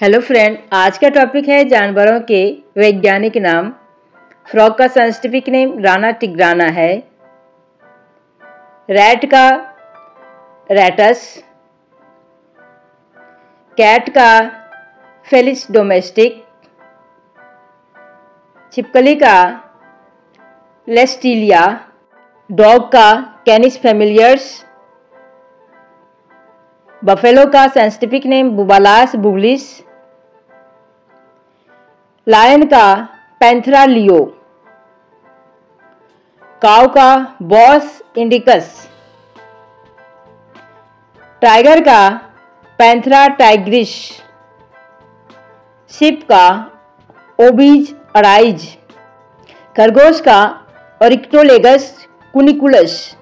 Hello friend, आज का topic है जानवरों के वैज्ञानिक नाम। फ्रॉग का साइंटिफिक नेम राना टिग्राना है। रैट का रैटस कैट का फेलिस डोमेस्टिक छिपकली का लेस्टीलिया डॉग का कैनिस फेमिलियर्स बफेलो का scientific name Bubalus bubalis lion का पैंथरा लियो। काव का बॉस इंडिकस। टाइगर का पैंथरा टाइग्रिश। शिप का ओबीज अराइज खरगोश का ओरिक्टोलेगस कुनिकुलस।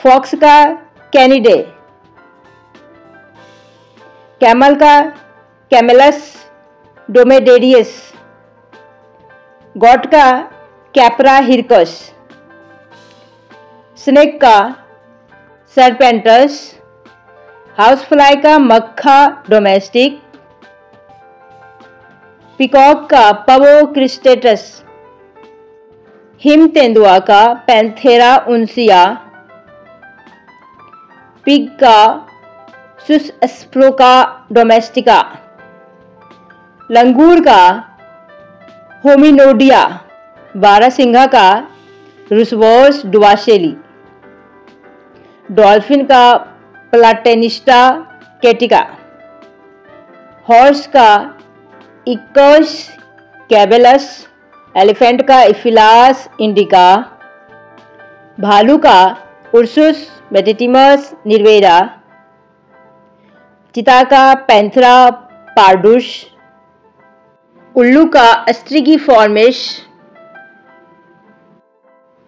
फॉक्स का कैनिडे। कैमल का कैमेलस। डोमेडेरियस गॉट का कैपरा हिरकस स्नेक का सरपेंटस हाउस फ्लाई का मक्खा डोमेस्टिक पिकॉक का पवो क्रिस्टेटस हिम तेंदुआ का पैंथेरा उनसिया पिग का सुस स्प्रोका डोमेस्टिका लंगूर का होमिनोडिया बारासिंघा का रुसवोस डुवाशेली डॉल्फिन का प्लाटेनिस्टा केटिका, हॉर्स का इकस कैबेलस, एलिफेंट का इफिलास इंडिका, भालू का उर्सुस मेटिटिमस निर्वेरा चिता का पैंथरा पार्डुश उल्लू का अस्ट्रिगी फॉर्मेश,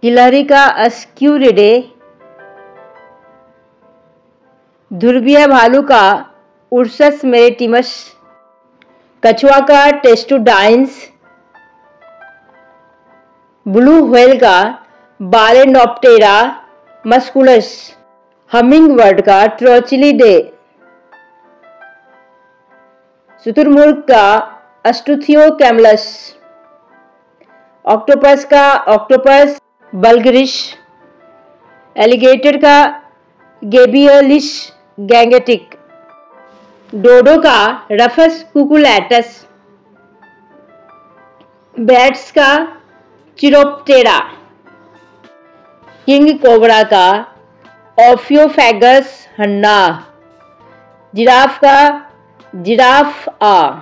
गिलहरी का अस्क्यूरिडे ध्रुवीय भालू का उर्सस मेरेटिमस, कछुआ का टेस्टोडाइंस, ब्लू व्हेल का बालेनोप्टेरा मस्कुलस, हमिंग वर्ड का ट्रोचिलीडे शुतुरमुर्ग का अस्टुथियो कैमलस। ऑक्टोपस का ऑक्टोपस, बल्गरिश। एलिगेटर का गेबियलिश, गैंगेटिक। डोडो का रफस कुकुलैटस। बैट्स का चिरोप्टेरा। किंग कोबरा का ऑफियोफेगस हन्ना। जिराफ का जिराफ आ।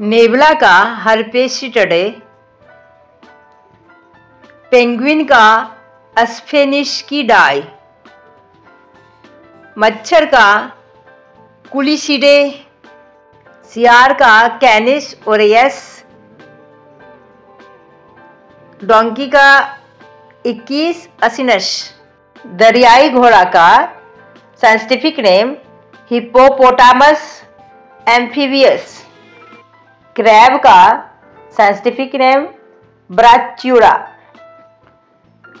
नेवला का हरपेसिटडे पेंगुइन का अस्फेनिश की डाई, मच्छर का कुलिसिडे सियार का कैनिस ओरेयस, डोंकी का 21 असिनस दरियाई घोड़ा का scientific name Hippopotamus amphibius crab का साइंटिफिक नेम ब्राच्यूरा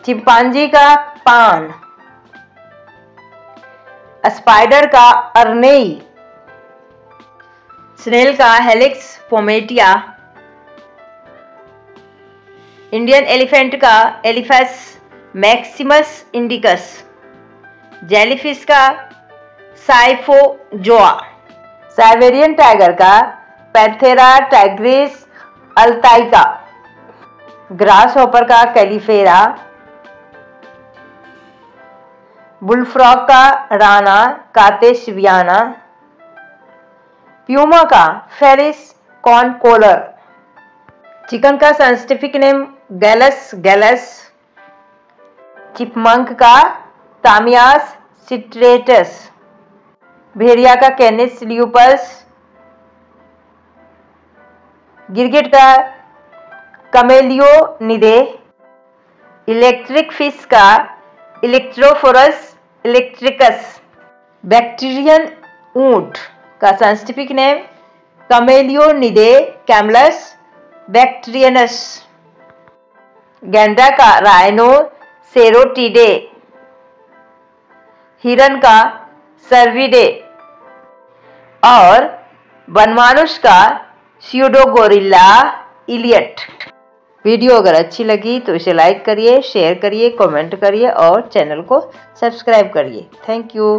चिंपांजी का पान। स्पाइडर का अर्नेई। स्नेल का हेलिक्स पोमेटिया। इंडियन एलिफेंट का एलिफेस मैक्सिमस इंडिकस। जेलीफिश का साइफोजोआ। साइबेरियन टाइगर का Panthera tigris altaica grasshopper का कैलिफेरा। बुलफ्रॉक का राना कातेशवियाना प्यूमा का फेरिस कॉनकोलर। चिकन का scientific name Gallus gallus. Chipmunk का तामियास, सिट्रेटस। भेड़िया का कैनिस, ल्यूपस। गिरगिट का कमेलियो निदे। इलेक्ट्रिक फ़िश का इलेक्ट्रोफोरस इलेक्ट्रिकस। बैक्टीरियन ऊँट का साइंटिफिक नेम कमेलियो निदे कैमलस बैक्टीरियनस। गेंडा का राइनो सेरोटिडे। हिरन का सर्विडे। और बनमानुष का स्यूडोगोरिल्ला इलियट वीडियो अगर अच्छी लगी तो इसे लाइक करिए शेयर करिए कमेंट करिए और चैनल को सब्सक्राइब करिए. Thank you